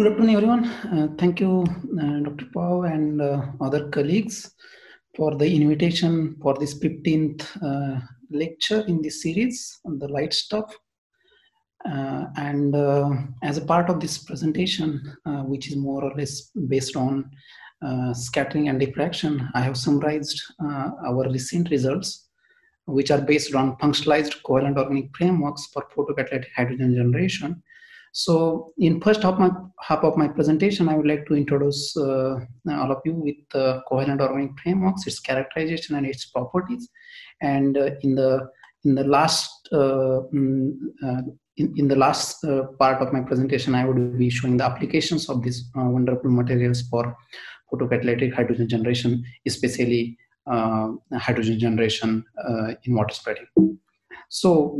good afternoon, everyone. Uh, thank you, uh, Dr. Pau and uh, other colleagues for the invitation for this 15th uh, lecture in this series on the light stuff. Uh, and uh, as a part of this presentation, which is more or less based on scattering and diffraction, I have summarized our recent results, which are based on functionalized covalent organic frameworks for photocatalytic hydrogen generation so in first half, my, half of my presentation, I would like to introduce uh, all of you with the covalent organic frameworks, its characterization and its properties. And uh, in the in the last uh, mm, uh in, in the last uh, part of my presentation, I would be showing the applications of these uh, wonderful materials for photocatalytic hydrogen generation, especially hydrogen generation in water splitting. So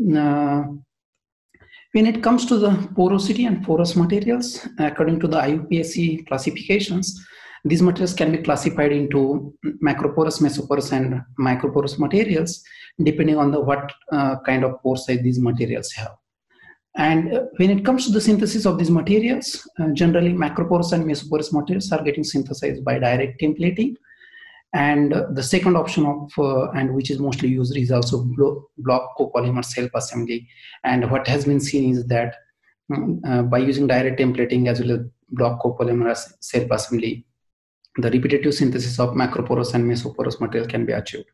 when it comes to the porosity and porous materials, according to the IUPAC classifications, these materials can be classified into macroporous, mesoporous, and microporous materials, depending on the what uh, kind of pore size these materials have. And uh, when it comes to the synthesis of these materials, uh, generally macroporous and mesoporous materials are getting synthesized by direct templating, and the second option of, uh, and which is mostly used is also block copolymer self-assembly. And what has been seen is that mm, uh, by using direct templating as well as block copolymer self-assembly, the repetitive synthesis of macroporous and mesoporous material can be achieved.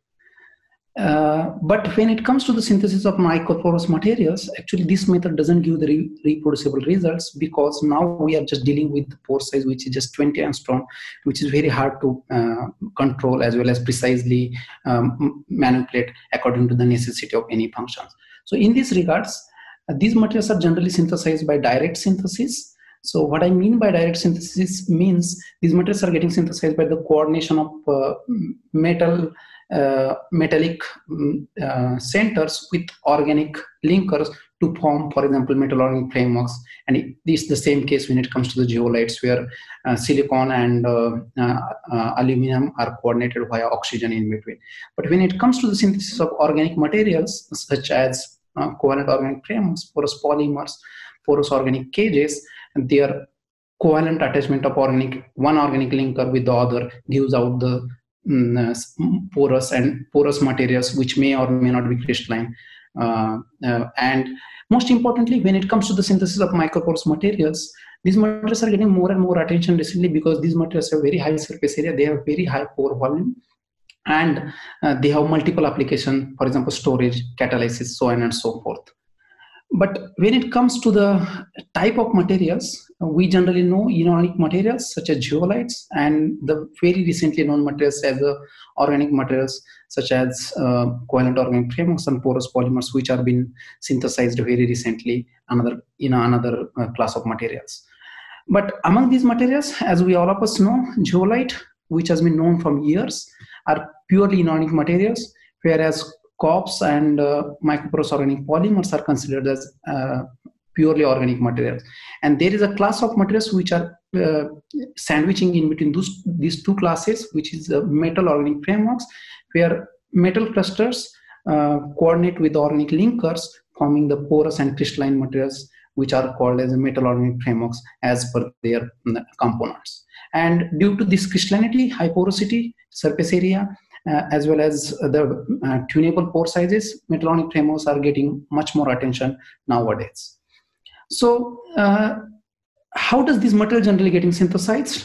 Uh, but when it comes to the synthesis of microporous materials, actually this method doesn't give the re reproducible results because now we are just dealing with the pore size which is just 20 angstrom, which is very hard to uh, control as well as precisely um, manipulate according to the necessity of any functions. So in these regards, uh, these materials are generally synthesized by direct synthesis. So what I mean by direct synthesis means these materials are getting synthesized by the coordination of uh, metal metallic um, uh, centers with organic linkers to form, for example, metal organic frameworks. And it, this is the same case when it comes to the zeolites, where uh, silicon and uh, uh, aluminum are coordinated via oxygen in between. But when it comes to the synthesis of organic materials, such as covalent organic frameworks, porous polymers, porous organic cages, and their covalent attachment of organic one organic linker with the other gives out the Mm, uh, porous and porous materials which may or may not be crystalline. Uh, uh, and most importantly, when it comes to the synthesis of microporous materials, these materials are getting more and more attention recently because these materials have very high surface area, they have very high pore volume, and uh, they have multiple application, for example, storage, catalysis, so on and so forth. But when it comes to the type of materials, we generally know inorganic materials such as zeolites and the very recently known materials as uh, organic materials such as uh, covalent organic frameworks and porous polymers which are being synthesized very recently another in another uh, class of materials. But among these materials, as we all of us know, zeolite, which has been known from years, are purely inorganic materials, whereas COFs and uh, microporous organic polymers are considered as uh, purely organic materials. And there is a class of materials which are uh, sandwiching in between those, these two classes, which is uh, metal organic frameworks, where metal clusters uh, coordinate with organic linkers, forming the porous and crystalline materials, which are called as metal organic frameworks as per their components. And due to this crystallinity, high porosity, surface area, uh, as well as the uh, tunable pore sizes, metal organic frameworks are getting much more attention nowadays. So, uh, how does this material generally getting synthesized?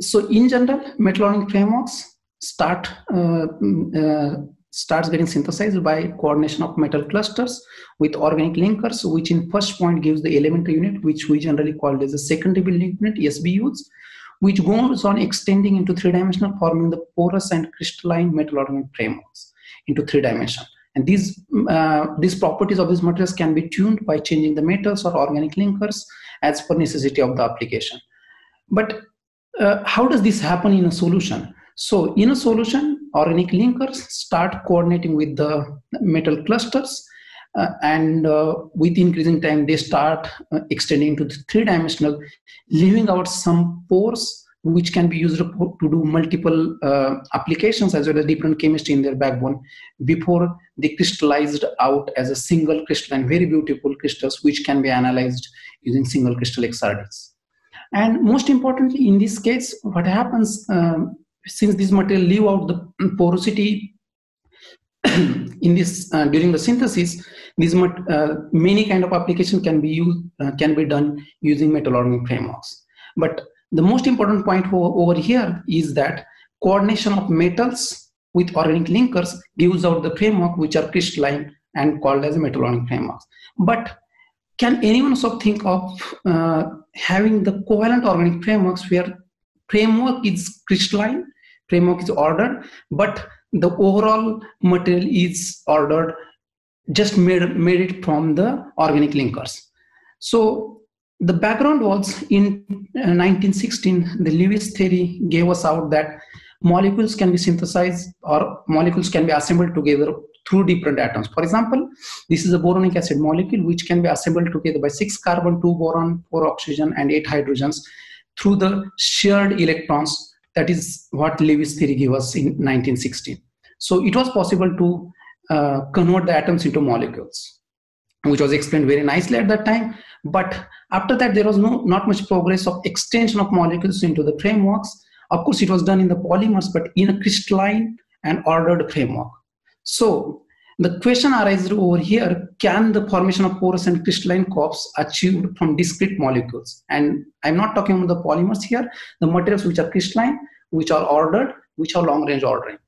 So, in general, metal organic frameworks start uh, uh, starts getting synthesized by coordination of metal clusters with organic linkers, which in first point gives the elementary unit, which we generally call as a secondary building unit (SBUs), which goes on extending into three dimensional, forming the porous and crystalline metal organic frameworks into three dimension. And these, uh, these properties of these materials can be tuned by changing the metals or organic linkers as per necessity of the application. But uh, how does this happen in a solution? So in a solution, organic linkers start coordinating with the metal clusters uh, and uh, with increasing time they start uh, extending to three dimensional leaving out some pores which can be used to do multiple uh, applications as well as different chemistry in their backbone before they crystallized out as a single crystalline very beautiful crystals which can be analyzed using single crystal XRDs. And most importantly, in this case, what happens um, since this material leave out the porosity in this uh, during the synthesis, these uh, many kind of application can be used uh, can be done using metal organic frameworks. But the most important point over here is that coordination of metals with organic linkers gives out the framework which are crystalline and called as metal organic frameworks. But can anyone also think of uh, having the covalent organic frameworks where framework is crystalline, framework is ordered, but the overall material is ordered just made, made it from the organic linkers. So the background was in uh, 1916, the Lewis theory gave us out that molecules can be synthesized or molecules can be assembled together through different atoms. For example, this is a boronic acid molecule which can be assembled together by 6 carbon, 2 boron, 4 oxygen and 8 hydrogens through the shared electrons. That is what Lewis theory gave us in 1916. So it was possible to uh, convert the atoms into molecules, which was explained very nicely at that time. But after that, there was no not much progress of extension of molecules into the frameworks. Of course, it was done in the polymers, but in a crystalline and ordered framework. So the question arises over here, can the formation of porous and crystalline cofs achieved from discrete molecules? And I'm not talking about the polymers here, the materials which are crystalline, which are ordered, which are long range ordering.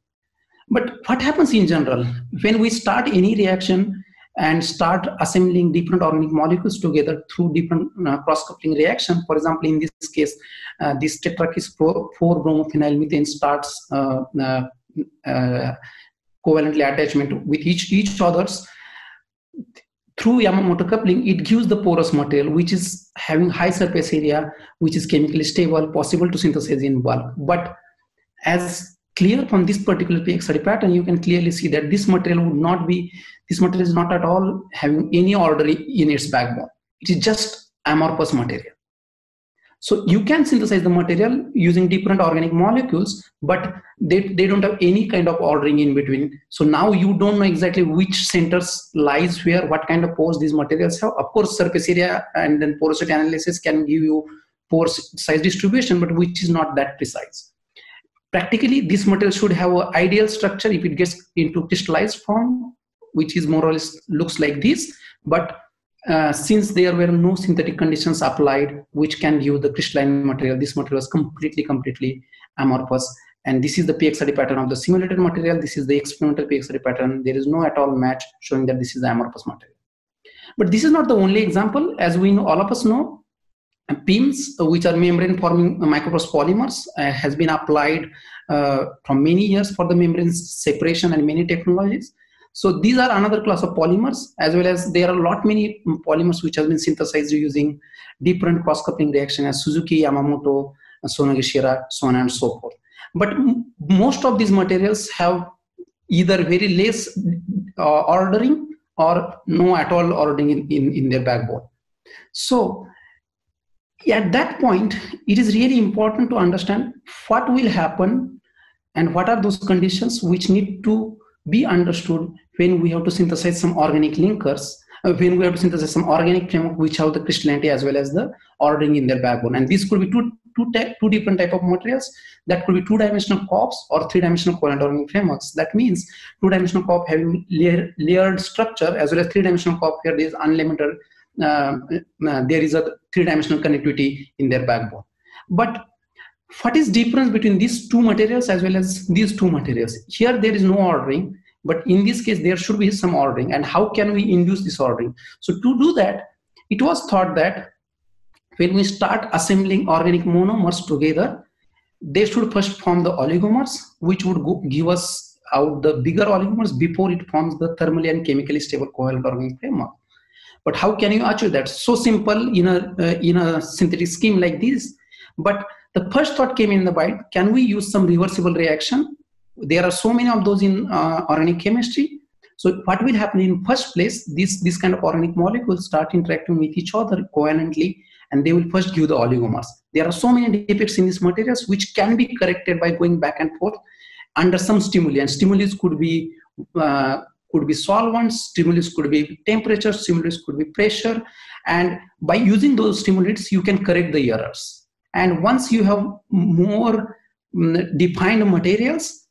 But what happens in general when we start any reaction and start assembling different organic molecules together through different uh, cross-coupling reaction? For example, in this case, uh, this tetrakis 4-bromophenylmethane starts uh, uh, uh, covalently attachment with each each others through Yamamoto coupling, it gives the porous material which is having high surface area, which is chemically stable, possible to synthesize in bulk. But as clear from this particular PXRD pattern, you can clearly see that this material would not be, this material is not at all having any order in its backbone. It is just amorphous material. So you can synthesize the material using different organic molecules, but they, they don't have any kind of ordering in between. So now you don't know exactly which centers lies where, what kind of pores these materials have. Of course, surface area and then porosity analysis can give you pore size distribution, but which is not that precise practically this material should have an ideal structure if it gets into crystallized form which is more or less looks like this but uh, since there were no synthetic conditions applied which can give the crystalline material this material is completely completely amorphous. And this is the px pattern of the simulated material. This is the experimental px pattern. There is no at all match showing that this is the amorphous material. But this is not the only example. As we know all of us know PIMS, which are membrane forming microporous polymers, uh, has been applied uh, from many years for the membrane separation and many technologies. So these are another class of polymers, as well as there are a lot many polymers which have been synthesized using different cross-coupling reaction as Suzuki, Yamamoto, Sonogashira, so on and so forth. But most of these materials have either very less uh, ordering or no at all ordering in, in, in their backbone. So at that point, it is really important to understand what will happen and what are those conditions which need to be understood when we have to synthesize some organic linkers, uh, when we have to synthesize some organic framework which have the crystallinity as well as the ordering in their backbone. And this could be two, two, two different type of materials. That could be two-dimensional cofs or three-dimensional covalent organic frameworks. That means two-dimensional cof having layer, layered structure as well as three-dimensional cof here is unlimited uh, uh, there is a three-dimensional connectivity in their backbone. But what is difference between these two materials as well as these two materials? Here there is no ordering, but in this case there should be some ordering. And how can we induce this ordering? So to do that, it was thought that when we start assembling organic monomers together, they should first form the oligomers, which would go, give us out the bigger oligomers before it forms the thermally and chemically stable covalent organic framework. But how can you achieve that? So simple in a uh, in a synthetic scheme like this. But the first thought came in the mind: Can we use some reversible reaction? There are so many of those in uh, organic chemistry. So what will happen in first place? This this kind of organic molecules start interacting with each other covalently, and they will first give the oligomers. There are so many defects in these materials which can be corrected by going back and forth under some stimuli. And stimulus could be uh, could be solvents, stimulus could be temperature, stimulus could be pressure. And by using those stimulants, you can correct the errors. And once you have more mm, defined materials,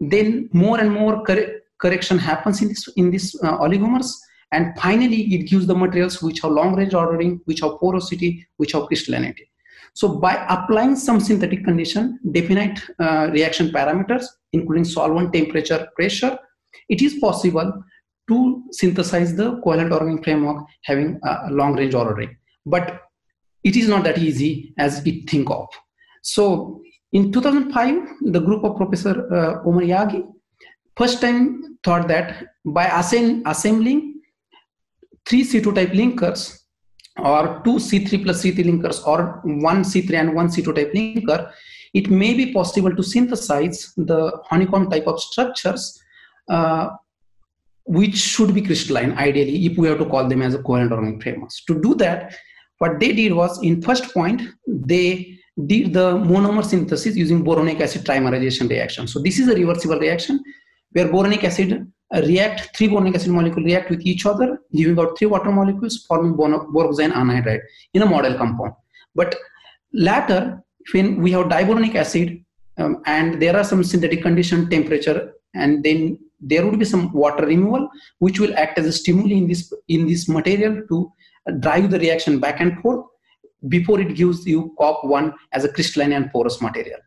then more and more cor- correction happens in this in this uh, oligomers. And finally it gives the materials which have long range ordering which have porosity which have crystallinity. So by applying some synthetic condition definite uh, reaction parameters including solvent temperature pressure it is possible to synthesize the covalent organic framework having a long range ordering. But it is not that easy as we think of so in 2005 the group of professor uh, omar yaghi first time thought that by assembling three C2 type linkers or two C3 plus C3 linkers or one C3 and one C2 type linker, it may be possible to synthesize the honeycomb type of structures uh, which should be crystalline ideally if we have to call them as a covalent organic frameworks. To do that, what they did was in first point, they did the monomer synthesis using boronic acid trimerization reaction. So this is a reversible reaction where boronic acid react, three boronic acid molecules react with each other, giving out three water molecules, forming boroxine anhydride in a model compound. But later, when we have diboronic acid, um, and there are some synthetic condition, temperature, and then there would be some water removal, which will act as a stimuli in this in this material to drive the reaction back and forth before it gives you COF1 as a crystalline and porous material.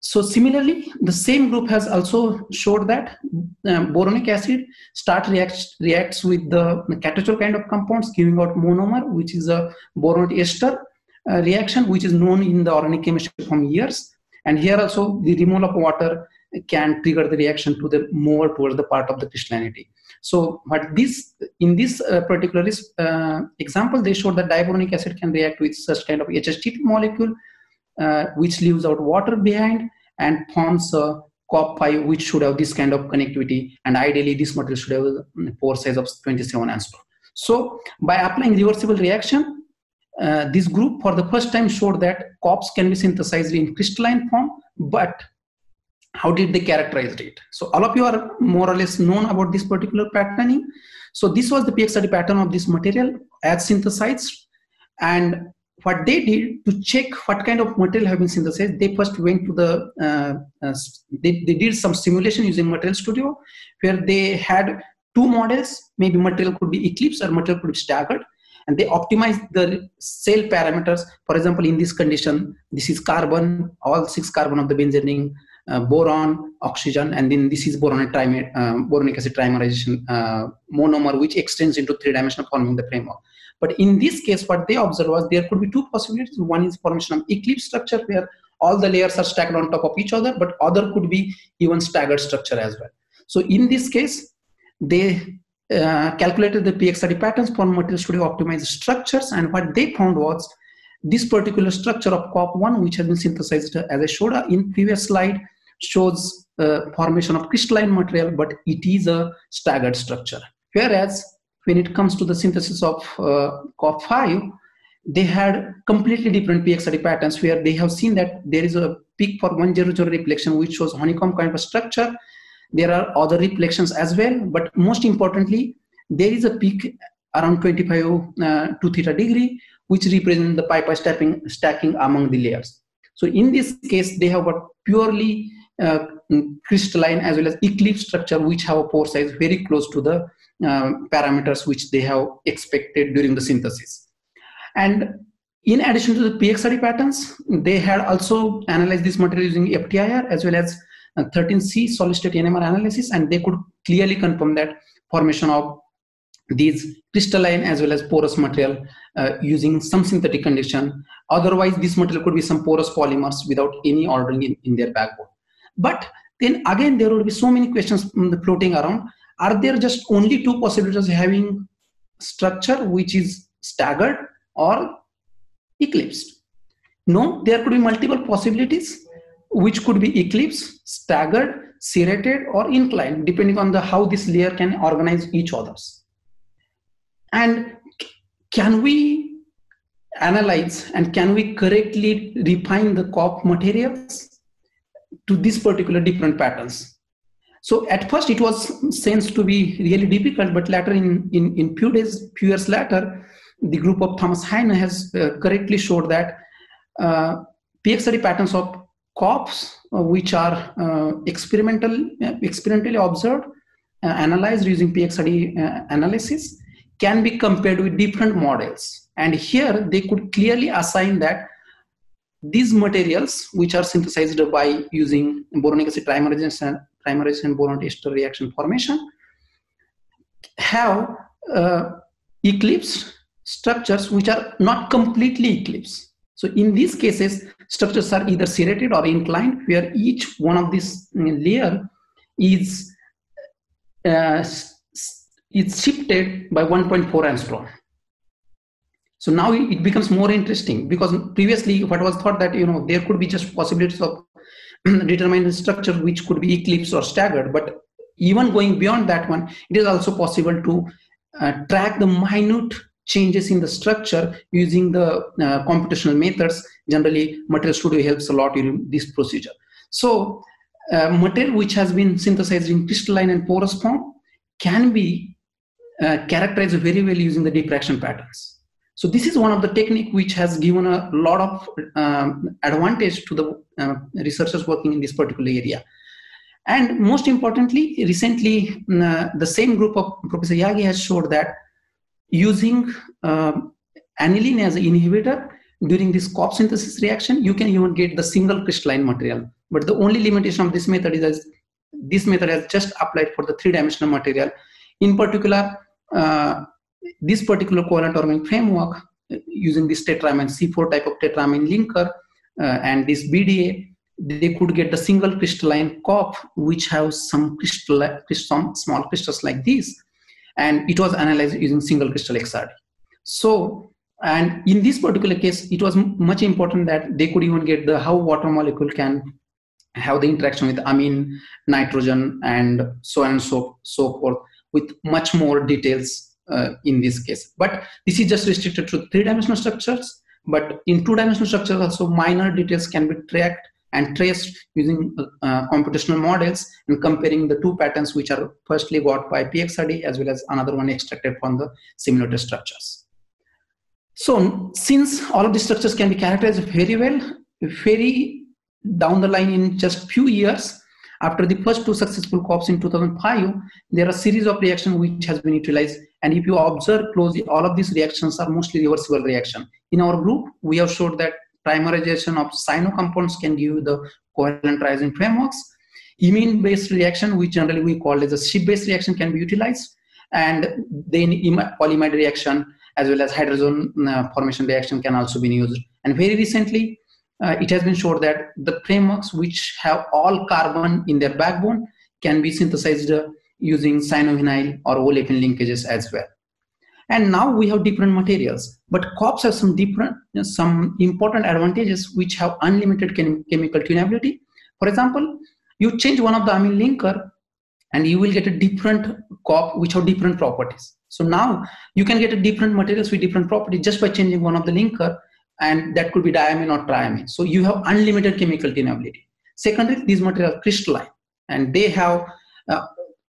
So similarly, the same group has also showed that um, boronic acid start reacts, reacts with the catechol kind of compounds, giving out monomer, which is a boron ester uh, reaction, which is known in the organic chemistry from years. And here also the removal of water can trigger the reaction to the more towards the part of the crystallinity. So, but this in this uh, particular uh, example, they showed that diboronic acid can react with such kind of HHTP molecule uh, which leaves out water behind and forms a COF5 which should have this kind of connectivity and ideally this material should have a pore size of 27 angstrom. So by applying reversible reaction, uh, this group for the first time showed that COFs can be synthesized in crystalline form, but how did they characterize it? So all of you are more or less known about this particular patterning. So this was the PXRD pattern of this material as synthesized and what they did to check what kind of material have been synthesized, they first went to the, uh, uh, they, they did some simulation using Material Studio where they had two models, maybe material could be eclipsed or material could be staggered. And they optimized the cell parameters. For example, in this condition, this is carbon, all six carbon of the benzene ring, boron, oxygen, and then this is boron trimer, um, boronic acid trimerization uh, monomer, which extends into three dimensional forming the framework. But in this case, what they observed was there could be two possibilities. One is formation of eclipse structure where all the layers are stacked on top of each other, but other could be even staggered structure as well. So in this case, they uh, calculated the PXRD patterns for Material Studio optimized structures, and what they found was this particular structure of COF1, which has been synthesized as I showed in previous slide, shows uh, formation of crystalline material, but it is a staggered structure. Whereas when it comes to the synthesis of uh, COF5, they had completely different PXRD patterns where they have seen that there is a peak for 100 reflection which shows honeycomb kind of structure. There are other reflections as well, but most importantly, there is a peak around 25 uh, two theta degree, which represents the pi pi stacking, stacking among the layers. So in this case, they have got purely uh, crystalline as well as eclipse structure, which have a pore size very close to the um, parameters which they have expected during the synthesis. And in addition to the PXRD patterns, they had also analyzed this material using FTIR as well as 13C uh, solid state NMR analysis, and they could clearly confirm that formation of these crystalline as well as porous material uh, using some synthetic condition. Otherwise, this material could be some porous polymers without any ordering in, in their backbone. But then again, there will be so many questions mm, floating around. Are there just only two possibilities having structure which is staggered or eclipsed? No there could be multiple possibilities which could be eclipsed staggered serrated or inclined depending on the how this layer can organize each others. And can we analyze and can we correctly refine the cof materials to these particular different patterns so at first it was sensed to be really difficult, but later in, in, in few days, few years later, the group of Thomas Heine has uh, correctly showed that uh, PXRD patterns of COFs, uh, which are uh, experimental, experimentally observed, analyzed using PXRD analysis, can be compared with different models. And here they could clearly assign that these materials, which are synthesized by using boronic acid trimerization, trimerization boron ester reaction formation, have uh, eclipsed structures which are not completely eclipsed. So in these cases, structures are either serrated or inclined, where each one of these layer is uh, is shifted by 1.4 angstrom. So now it becomes more interesting because previously what was thought that you know there could be just possibilities of determined structure which could be eclipsed or staggered, but even going beyond that one, it is also possible to uh, track the minute changes in the structure using the uh, computational methods. Generally, Material Studio helps a lot in this procedure. So, uh, material which has been synthesized in crystalline and porous form can be uh, characterized very well using the diffraction patterns. So this is one of the technique which has given a lot of um, advantage to the uh, researchers working in this particular area. And most importantly, recently, uh, the same group of Professor Yaghi has showed that using uh, aniline as an inhibitor during this COF synthesis reaction, you can even get the single crystalline material. But the only limitation of this method is this method has just applied for the three-dimensional material. In particular, uh, this particular covalent organic framework using this tetramine C4 type of tetramine linker uh, and this BDA they could get the single crystalline COF which has some crystal, some small crystals like this and it was analyzed using single crystal XRD. So and in this particular case it was much important that they could even get the how water molecule can have the interaction with amine, nitrogen and so on and so, so forth with much more details uh, in this case. But this is just restricted to three-dimensional structures but in two-dimensional structures also minor details can be tracked and traced using uh, computational models and comparing the two patterns which are firstly got by PXRD as well as another one extracted from the simulated structures. So since all of these structures can be characterized very well, very down the line in just few years, after the first two successful COFs in 2005, there are a series of reactions which has been utilized. And if you observe closely, all of these reactions are mostly reversible reaction. In our group, we have showed that trimerization of cyano compounds can give the covalent triazine frameworks. Imine-based reaction, which generally we call as a Schiff-based reaction, can be utilized. And then polyimide reaction as well as hydrazone uh, formation reaction can also be used. And very recently, uh, it has been shown that the frameworks which have all carbon in their backbone can be synthesized uh, using cyanovinyl or olefin linkages as well. And now we have different materials but cofs have some different some important advantages which have unlimited chem chemical tunability. For example you change one of the amine linker and you will get a different cof which have different properties. So now you can get a different materials with different properties just by changing one of the linker and that could be diamine or triamine so you have unlimited chemical tunability secondly these materials crystalline and they have uh,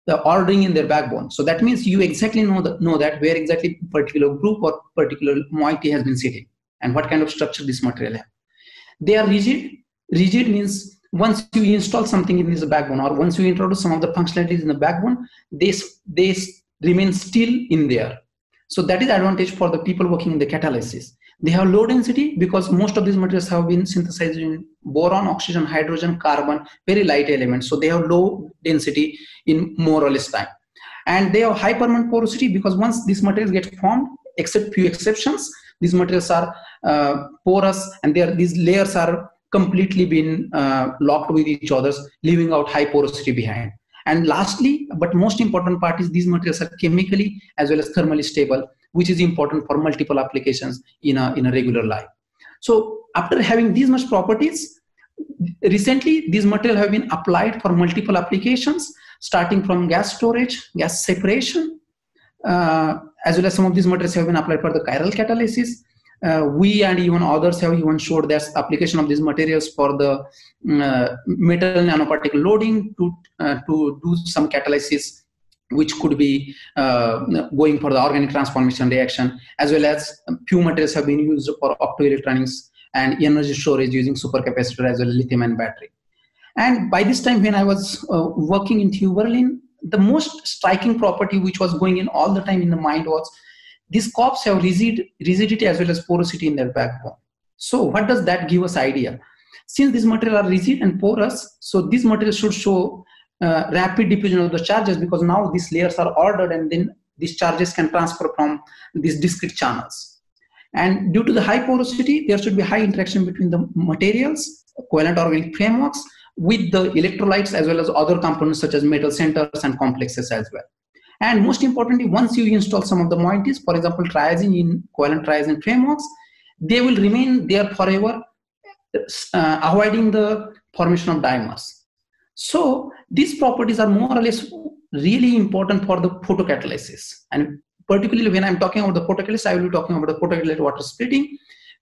the ordering in their backbone. So that means you exactly know, the, know that where exactly particular group or particular moiety has been sitting and what kind of structure this material have. They are rigid. Rigid means once you install something in this backbone or once you introduce some of the functionalities in the backbone, they, they remain still in there. So that is advantage for the people working in the catalysis. They have low density because most of these materials have been synthesized in boron, oxygen, hydrogen, carbon, very light elements. So they have low density in more or less time. And they have high permanent porosity because once these materials get formed, except few exceptions, these materials are uh, porous and are, these layers are completely been uh, locked with each other, leaving out high porosity behind. And lastly, but most important part is these materials are chemically as well as thermally stable which is important for multiple applications in a, in a regular life. So after having these much properties, recently these materials have been applied for multiple applications, starting from gas storage, gas separation, uh, as well as some of these materials have been applied for the chiral catalysis. Uh, we and even others have even showed there's application of these materials for the mm, uh, metal nanoparticle loading to, uh, to do some catalysis which could be uh, going for the organic transformation reaction, as well as few materials have been used for optoelectronics and energy storage using supercapacitor as well as lithium ion battery. And by this time, when I was uh, working in TU Berlin, the most striking property which was going in all the time in the mind was these cofs have rigid, rigidity as well as porosity in their backbone. So what does that give us idea? Since these materials are rigid and porous, so these materials should show uh, rapid diffusion of the charges because now these layers are ordered and then these charges can transfer from these discrete channels. And due to the high porosity, there should be high interaction between the materials, covalent organic frameworks, with the electrolytes as well as other components such as metal centers and complexes as well. And most importantly, once you install some of the moieties, for example, triazine in covalent triazine frameworks, they will remain there forever, uh, avoiding the formation of dimers. So these properties are more or less really important for the photocatalysis. And particularly when I'm talking about the photocatalysis, I will be talking about the photocatalytic water splitting,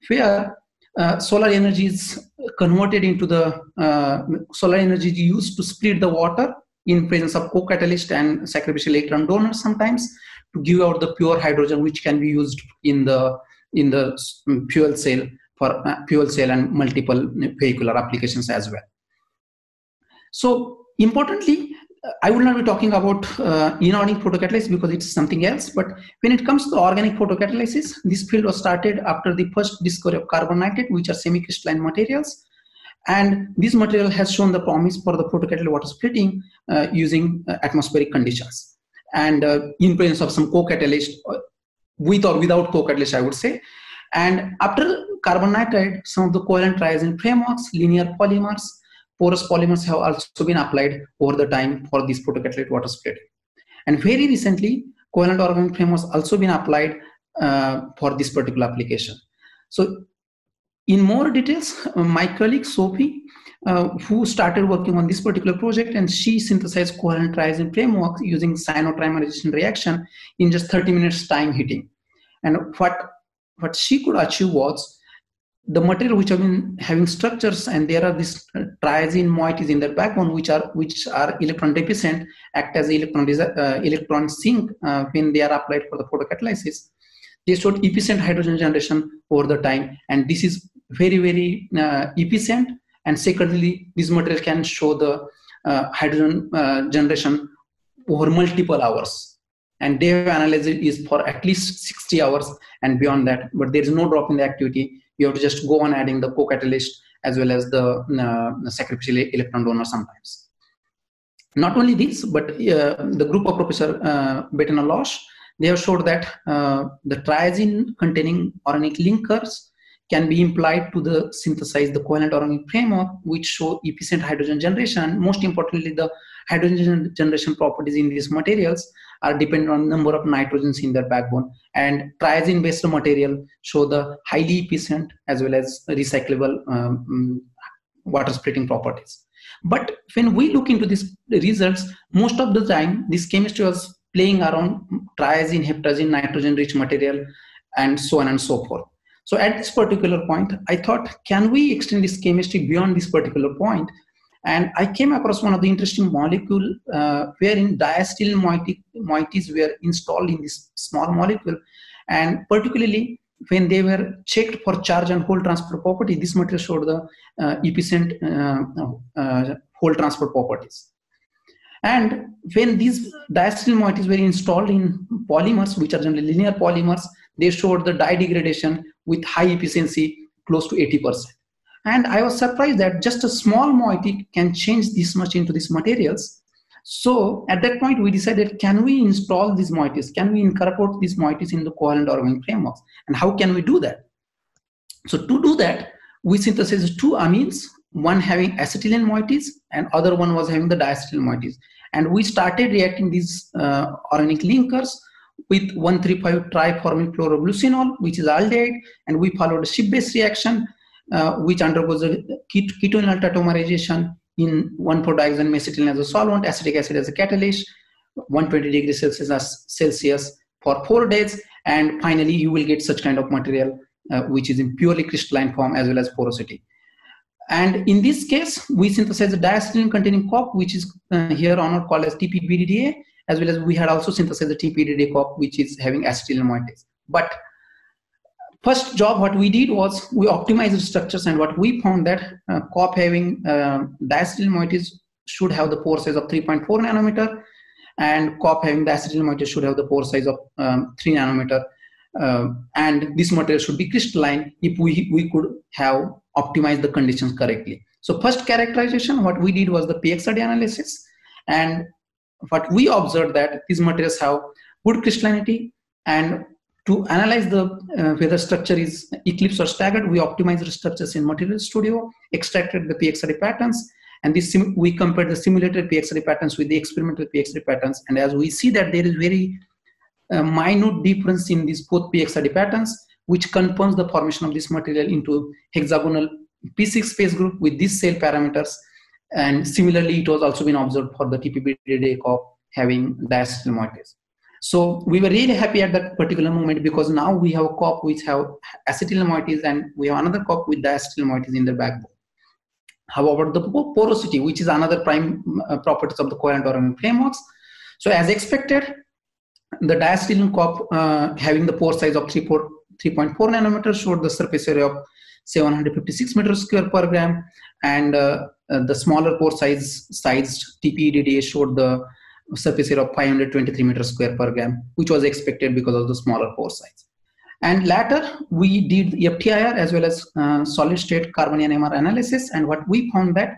where uh, solar energy is converted into the uh, solar energy used to split the water in presence of co-catalyst and sacrificial electron donors sometimes to give out the pure hydrogen which can be used in the in the mm, fuel cell for uh, fuel cell and multiple vehicular applications as well so importantly I will not be talking about uh, inorganic photocatalysis because it's something else. But when it comes to organic photocatalysis, this field was started after the first discovery of carbon nitride, which are semi-crystalline materials. And this material has shown the promise for the photocatalytic water splitting uh, using uh, atmospheric conditions. And uh, in presence of some co-catalyst, uh, with or without co-catalyst, I would say. And after carbon nitride, some of the covalent triazine frameworks, linear polymers, porous polymers have also been applied over the time for this photocatalytic water splitting. And very recently, covalent organic frameworks also been applied uh, for this particular application. So in more details, uh, my colleague Sophie, uh, who started working on this particular project, and she synthesized covalent triazine framework using cyanotrimerization reaction in just 30 minutes time heating. And what, what she could achieve was the material which have been having structures and there are these uh, triazine moieties in their backbone which are which are electron deficient act as electron uh, electron sink uh, when they are applied for the photocatalysis. They showed efficient hydrogen generation over the time. And this is very very uh, efficient. And secondly this material can show the uh, hydrogen uh, generation over multiple hours. And they have analyzed it is for at least 60 hours and beyond that. But there is no drop in the activity you have to just go on adding the co-catalyst as well as the, uh, sacrificial electron donor sometimes. Not only this, but uh, the group of Professor uh, Lotsch, they have showed that uh, the triazine containing organic linkers can be implied to the synthesize the covalent organic framework, which show efficient hydrogen generation. Most importantly, the hydrogen generation properties in these materials are dependent on number of nitrogens in their backbone. And triazine based material show the highly efficient as well as recyclable um, mm, water splitting properties. But when we look into these results, most of the time this chemistry was playing around triazine, heptazine, nitrogen rich material, and so on and so forth. So at this particular point, I thought, can we extend this chemistry beyond this particular point? And I came across one of the interesting molecule uh, wherein diacetyl moieties were installed in this small molecule. And particularly when they were checked for charge and hole transfer property, this material showed the uh, efficient uh, uh, hole transfer properties. And when these diacetyl moieties were installed in polymers, which are generally linear polymers, they showed the dye degradation with high efficiency close to 80%. And I was surprised that just a small moiety can change this much into these materials. So at that point, we decided, can we install these moieties? Can we incorporate these moieties in the covalent organic frameworks? And how can we do that? So to do that, we synthesized two amines, one having acetylene moieties and other one was having the diacetyl moieties. And we started reacting these uh, organic linkers with 135 triformyl phloroglucinol, which is aldehyde, and we followed a Schiff-based reaction uh, which undergoes a ket keto-enol tautomerization in 1,4-dioxane mesitylene as a solvent, acetic acid as a catalyst, 120 degrees Celsius as Celsius for four days, and finally you will get such kind of material uh, which is in purely crystalline form as well as porosity. And in this case, we synthesize a diacetylene containing COF, which is uh, here honored called as TPBDDA, as well as we had also synthesized the TPEDDA COF, which is having acetylene moieties. But first job what we did was we optimized the structures and what we found that uh, COF having uh, diacetyl moieties should have the pore size of 3.4 nanometer and COF having the acetyl moieties should have the pore size of um, 3 nanometer uh, and this material should be crystalline if we, we could have optimized the conditions correctly. So first characterization, what we did was the PXRD analysis and what we observed that these materials have good crystallinity and to analyze the uh, whether structure is eclipsed or staggered, we optimized the structures in Material Studio, extracted the PXRD patterns, and this we compared the simulated PXRD patterns with the experimental PXRD patterns. And as we see that there is very uh, minute difference in these both PXRD patterns, which confirms the formation of this material into hexagonal P6 space group with these cell parameters. And similarly, it was also been observed for the TPBDDA of having diacetyl moieties. So we were really happy at that particular moment because now we have a COF which have acetyl moieties and we have another COF with diacetyl moieties in the backbone. However, the porosity, which is another prime uh, properties of the covalent organic frameworks. So as expected, the diacetyl COF uh, having the pore size of 3.4 nanometers showed the surface area of 756 meters square per gram and uh, uh, the smaller pore size sized TPEDDA showed the surface area of 523 meters square per gram which was expected because of the smaller pore size and later we did FTIR as well as uh, solid state carbonium NMR analysis and what we found that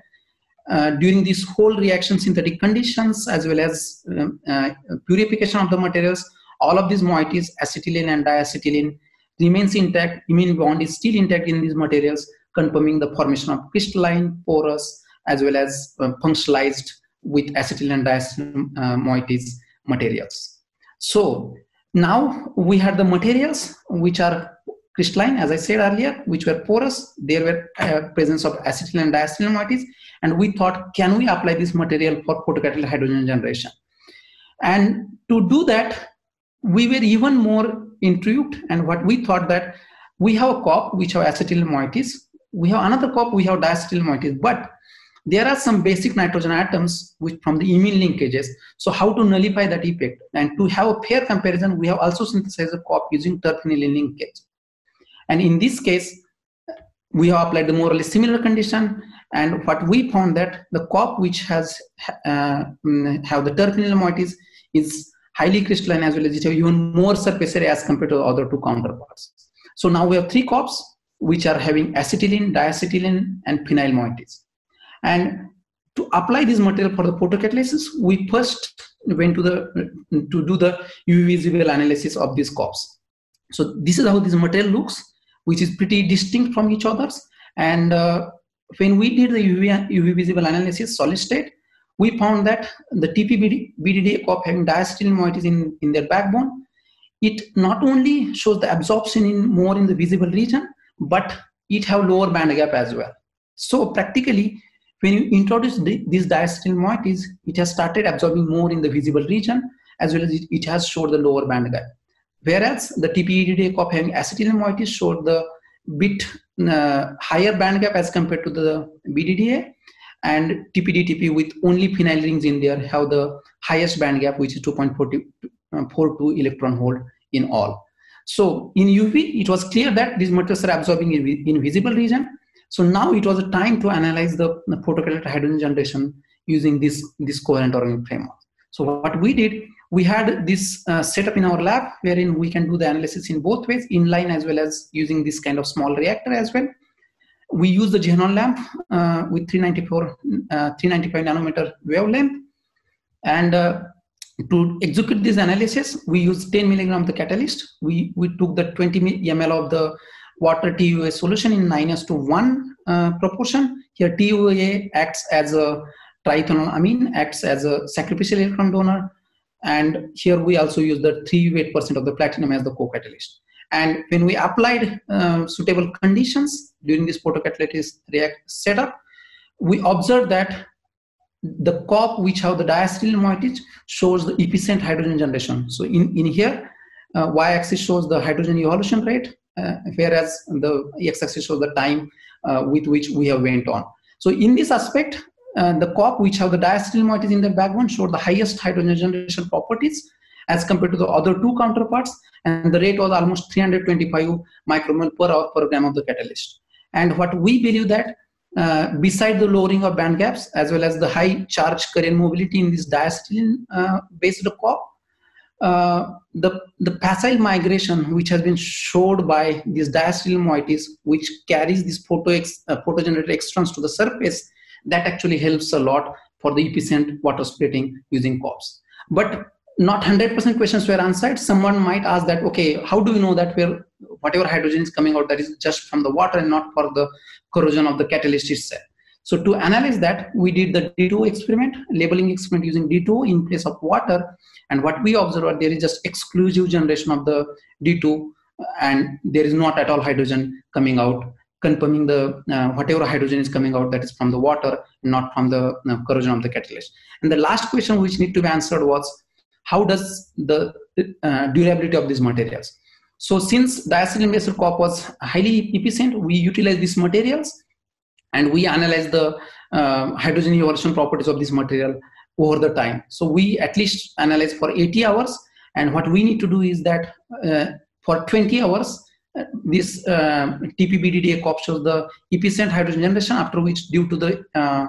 uh, during this whole reaction synthetic conditions as well as um, uh, purification of the materials, all of these moieties, acetylene and diacetylene, remains intact. Imine bond is still intact in these materials, confirming the formation of crystalline, porous, as well as uh, functionalized with acetylene and diacetylene uh, moieties materials. So now we had the materials which are crystalline, as I said earlier, which were porous. There were uh, presence of acetylene and diacetylene moieties and we thought can we apply this material for photocatalytic hydrogen generation and to do that we were even more intrigued and what we thought that we have a COF which have acetyl moieties we have another COF we have diacetyl moieties but there are some basic nitrogen atoms which from the imine linkages so how to nullify that effect and to have a fair comparison we have also synthesized a COF using terphenyl linkage and in this case we have applied the more or less similar condition and what we found that the COF which has uh, have the terphenyl moieties is highly crystalline as well as it have even more surface area as compared to the other two counterparts. So now we have three COFs which are having acetylene, diacetylene, and phenyl moieties. And to apply this material for the photocatalysis, we first went to the to do the UV visible analysis of these COFs. So this is how this material looks, which is pretty distinct from each other's. And uh, when we did the UV, UV visible analysis solid state, we found that the TPBDDA COF having diacetyl moieties in, in their backbone, it not only shows the absorption in more in the visible region, but it have lower band gap as well. So practically, when you introduce the, these diacetyl moieties, it has started absorbing more in the visible region, as well as it, it has showed the lower band gap. Whereas the TPEDDA COF having acetyl moieties showed the bit uh, higher band gap as compared to the BDDA and TPDTP with only phenyl rings in there have the highest band gap which is 2.42 uh, electron volt in all. So in UV it was clear that these materials are absorbing in, in visible region. So now it was a time to analyze the, the photocatalytic hydrogen generation using this, this covalent organic framework. So what we did, we had this uh, setup in our lab wherein we can do the analysis in both ways, inline as well as using this kind of small reactor as well. We use the xenon lamp uh, with 394, uh, 395 nanometer wavelength. And uh, to execute this analysis, we use 10 milligram of the catalyst. We, we took the 20 ml of the water TEOA solution in 9 to 1 uh, proportion. Here TEOA acts as a triethanol amine, acts as a sacrificial electron donor and here we also use the 3 weight percent of the platinum as the co-catalyst. And when we applied uh, suitable conditions during this photocatalysis react setup, we observed that the COF which have the diacetyl shows the efficient hydrogen generation. So in, in here, uh, y-axis shows the hydrogen evolution rate, whereas the x-axis shows the time uh, with which we have went on. So in this aspect, uh, the COF which have the diacetyl moieties in the backbone showed the highest hydrogen generation properties as compared to the other two counterparts and the rate was almost 325 micromole per hour per gram of the catalyst and what we believe that uh, beside the lowering of band gaps as well as the high charge current mobility in this diacetylene uh, based COF, uh, the, the facile migration which has been showed by these diacetyl moieties which carries these photo ex, uh, photogenerated extrons to the surface that actually helps a lot for the efficient water splitting using COFs. But not 100% questions were answered. Someone might ask that, okay, how do we know that we're, whatever hydrogen is coming out that is just from the water and not for the corrosion of the catalyst itself. So to analyze that, we did the D2 experiment, labeling experiment using D2 in place of water. And what we observed, there is just exclusive generation of the D2 and there is not at all hydrogen coming out, confirming the uh, whatever hydrogen is coming out that is from the water, not from the uh, corrosion of the catalyst. And the last question which need to be answered was, how does the uh, durability of these materials? So since diacetylene based COF was highly efficient, we utilize these materials and we analyze the uh, hydrogen evolution properties of this material over the time. So we at least analyze for 80 hours. And what we need to do is that uh, for 20 hours uh, this uh, TPEDDA COF shows the efficient hydrogen generation after which due to the uh,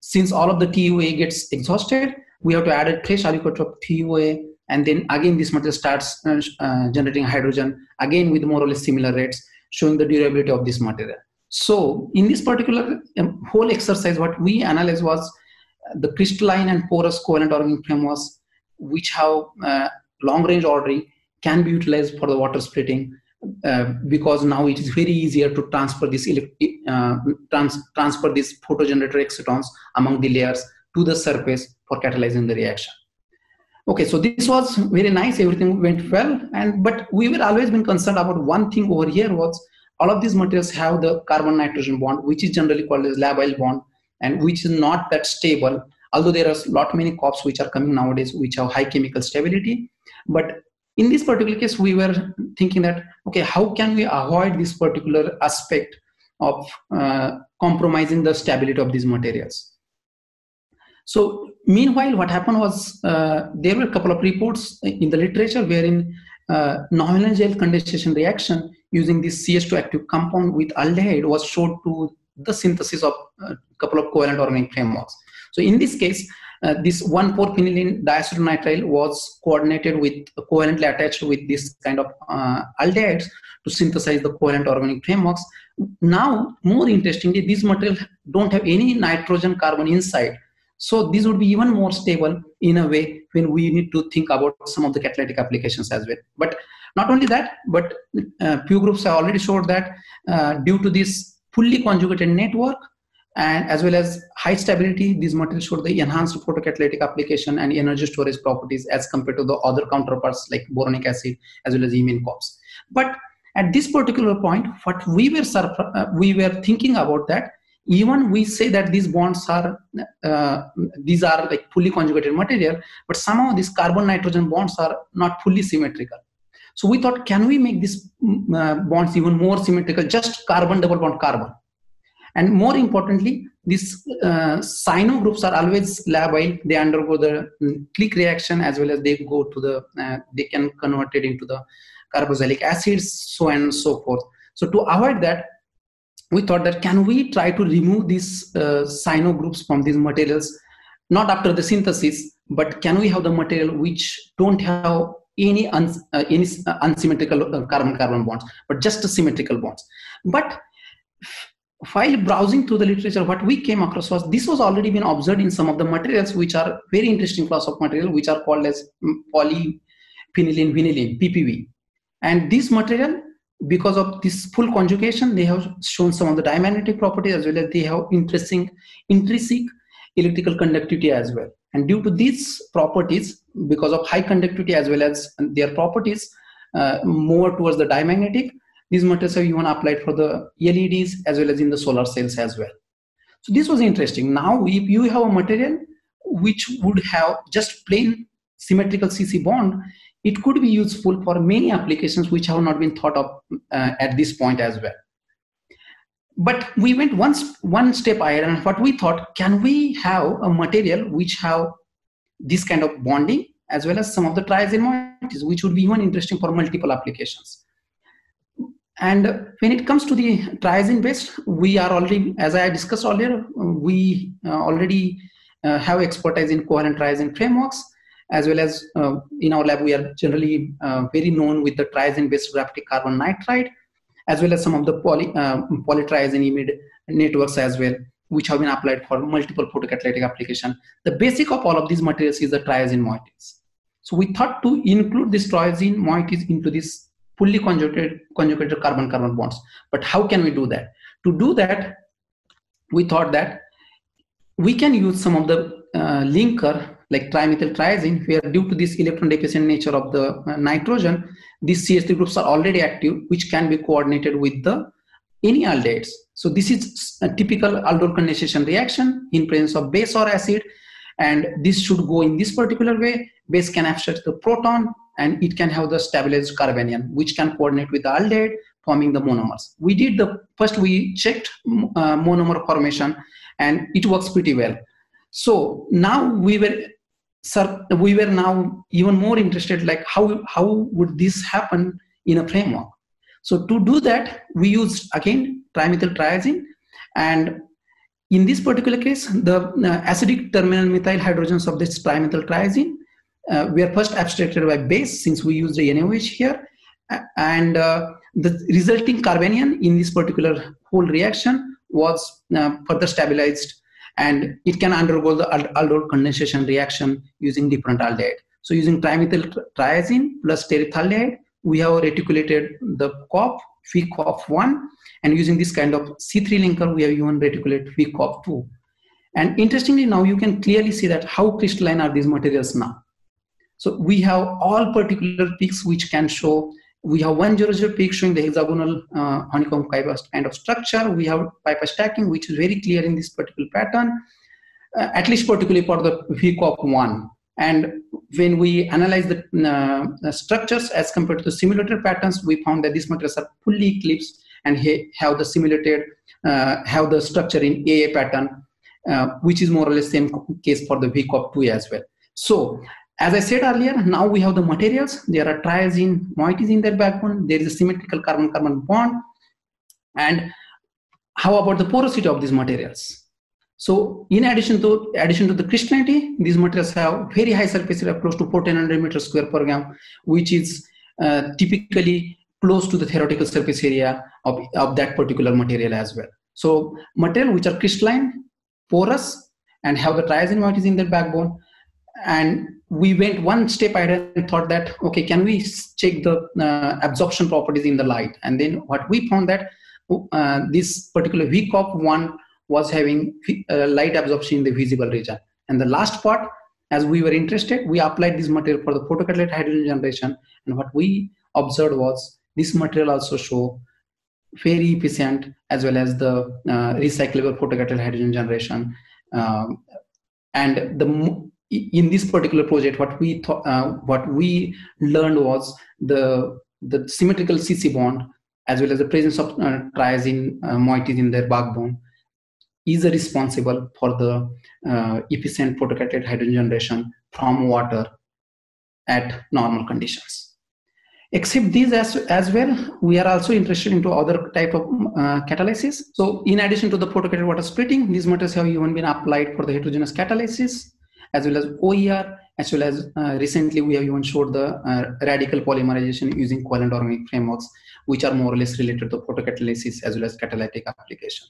since all of the TEOA gets exhausted we have to add a trace aliquot of TEOA and then again this material starts uh, generating hydrogen again with more or less similar rates showing the durability of this material so in this particular um, whole exercise what we analyzed was the crystalline and porous covalent organic frameworks which have uh, long range ordering can be utilized for the water splitting uh, because now it is very easier to transfer this uh, trans transfer these photogenerator excitons among the layers to the surface for catalyzing the reaction. Okay so this was very nice. Everything went well. And but we were always been concerned about one thing over here was all of these materials have the carbon nitrogen bond which is generally called as labile bond and which is not that stable although there are a lot many cofs which are coming nowadays which have high chemical stability. But in this particular case we were thinking that okay how can we avoid this particular aspect of uh, compromising the stability of these materials? So meanwhile, what happened was uh, there were a couple of reports in the literature wherein uh, Knoevenagel condensation reaction using this CH2 active compound with aldehyde was showed to the synthesis of a couple of covalent organic frameworks. So in this case, uh, this 1,4-phenylenediamine diacetylnitrile was coordinated with covalently attached with this kind of uh, aldehydes to synthesize the covalent organic frameworks. Now, more interestingly, these materials don't have any nitrogen carbon inside. So these would be even more stable in a way when we need to think about some of the catalytic applications as well. But not only that, but uh, few groups have already showed that uh, due to this fully conjugated network and as well as high stability, these materials showed the enhanced photocatalytic application and energy storage properties as compared to the other counterparts like boronic acid as well as imine COFs. But at this particular point, what we were uh, we were thinking about that even we say that these bonds are uh, these are like fully conjugated material but somehow these carbon nitrogen bonds are not fully symmetrical so we thought can we make these mm, uh, bonds even more symmetrical just carbon double bond carbon? And more importantly these uh, cyano groups are always labile they undergo the um, click reaction as well as they go to the uh, they can convert it into the carboxylic acids so on and so forth. So to avoid that we thought that can we try to remove these uh, cyano groups from these materials not after the synthesis but can we have the material which don't have any un- uh, any uh, unsymmetrical uh, carbon carbon bonds but just symmetrical bonds. But while browsing through the literature what we came across was this was already been observed in some of the materials which are very interesting class of material which are called as mm, polyphenylene vinylene ppv and this material because of this full conjugation, they have shown some of the diamagnetic properties as well as they have interesting intrinsic electrical conductivity as well. And due to these properties, because of high conductivity as well as their properties uh, more towards the diamagnetic, these materials are even applied for the LEDs as well as in the solar cells as well. So this was interesting. Now, if you have a material which would have just plain symmetrical CC bond, it could be useful for many applications which have not been thought of uh, at this point as well but we went one, one step higher and what we thought can we have a material which have this kind of bonding as well as some of the triazine moieties, which would be even interesting for multiple applications. And when it comes to the triazine based, we are already, as I discussed earlier, we uh, already uh, have expertise in covalent triazine frameworks, as well as uh, in our lab, we are generally very known with the triazine based graphitic carbon nitride, as well as some of the poly, uh, polytriazine networks as well, which have been applied for multiple photocatalytic application. The basic of all of these materials is the triazine moieties. So we thought to include this triazine moieties into this fully conjugated, conjugated carbon-carbon bonds. But how can we do that? To do that, we thought that we can use some of the uh, linker like trimethyl triazine where due to this electron deficient nature of the uh, nitrogen, these CH3 groups are already active which can be coordinated with the any aldehydes. So this is a typical aldol condensation reaction in presence of base or acid and this should go in this particular way. Base can abstract the proton and it can have the stabilized carbanion which can coordinate with the aldehyde forming the monomers. We did the first we checked uh, monomer formation and it works pretty well. So now we were sir, we were now even more interested like how how would this happen in a framework. So to do that we used again trimethyl triazine and in this particular case the uh, acidic terminal methyl hydrogens of this trimethyl triazine uh, we are first abstracted by base since we used the NaOH here and uh, the resulting carbanion in this particular whole reaction was uh, further stabilized and it can undergo the aldol condensation reaction using different aldehyde. So using trimethyl triazine plus terephthaldehyde, we have reticulated the COF, FeCOP1 and using this kind of C3 linker, we have even reticulated FeCOP2. And interestingly, now you can clearly see that how crystalline are these materials now. So we have all particular peaks which can show, we have one zero zero peak showing the hexagonal uh, honeycomb kind of structure. We have pi-pi stacking, which is very clear in this particular pattern, uh, at least particularly for the FeCOP1. And when we analyze the uh, structures as compared to the simulated patterns, we found that these materials are fully eclipsed and have the simulated, uh, have the structure in AA pattern, uh, which is more or less same case for the FeCOP2 as well. So as I said earlier, now we have the materials. There are triazine moieties in their backbone. There is a symmetrical carbon-carbon bond. And how about the porosity of these materials? So in addition to addition to the crystallinity, these materials have very high surface area, close to 1400 meters square per gram, which is uh, typically close to the theoretical surface area of, of that particular material as well. So material which are crystalline, porous, and have the triazine moieties in their backbone, and we went one step ahead and thought that okay can we check the uh, absorption properties in the light? And then what we found that uh, this particular FeCOP1 was having uh, light absorption in the visible region. And the last part as we were interested we applied this material for the photocatalytic hydrogen generation. And what we observed was this material also show very efficient as well as the uh, recyclable photocatalytic hydrogen generation. Um, and the in this particular project, what we thought, uh, what we learned was the the symmetrical CC bond as well as the presence of uh, triazine uh, moieties in their backbone is responsible for the uh, efficient photocatalytic hydrogen generation from water at normal conditions. Except these as, as well, we are also interested into other type of uh, catalysis. So in addition to the photocatalytic water splitting, these materials have even been applied for the heterogeneous catalysis as well as OER, as well as uh, recently we have even showed the uh, radical polymerization using covalent organic frameworks, which are more or less related to photocatalysis as well as catalytic application.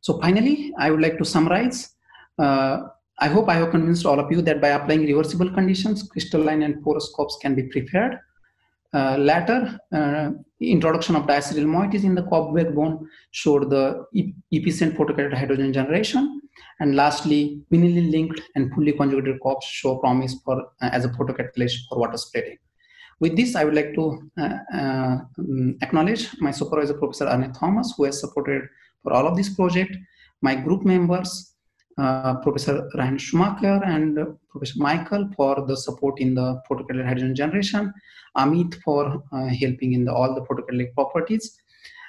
So finally, I would like to summarize. Uh, I hope I have convinced all of you that by applying reversible conditions, crystalline and porous COFs can be prepared. Uh, later, uh, introduction of diacetyl moieties in the COF backbone showed the efficient photocatalytic hydrogen generation and lastly, vinylene linked and fully conjugated COFs show promise for uh, as a photocatalyst for water splitting. With this, I would like to uh, uh, acknowledge my supervisor, Professor Arne Thomas, who has supported for all of this project, my group members, uh, Professor Reinhard Schomäcker and Professor Michael for the support in the photocatalytic hydrogen generation, Amit for uh, helping in the, all the photocatalytic properties.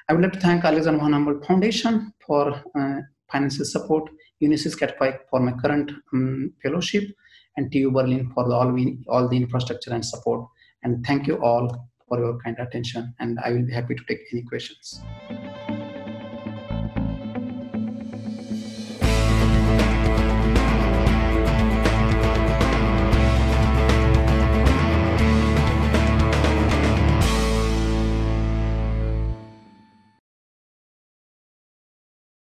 I would like to thank Alexander Von Humboldt Foundation for uh, financial support, UniSysCat for my current um, fellowship, and TU Berlin for all, we, all the infrastructure and support. And thank you all for your kind attention. And I will be happy to take any questions.